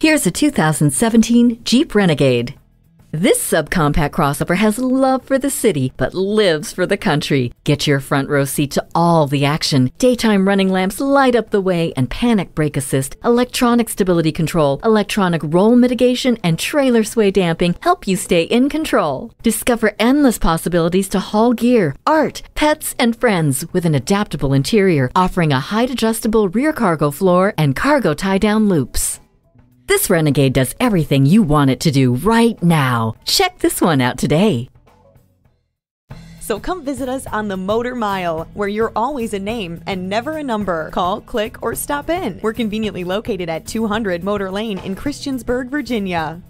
Here's a 2017 Jeep Renegade. This subcompact crossover has love for the city, but lives for the country. Get your front row seat to all the action. Daytime running lamps light up the way, and panic brake assist, electronic stability control, electronic roll mitigation, and trailer sway damping help you stay in control. Discover endless possibilities to haul gear, art, pets, and friends with an adaptable interior offering a height adjustable rear cargo floor and cargo tie down loops. This Renegade does everything you want it to do right now. Check this one out today. So come visit us on the Motor Mile, where you're always a name and never a number. Call, click, or stop in. We're conveniently located at 200 Motor Lane in Christiansburg, Virginia.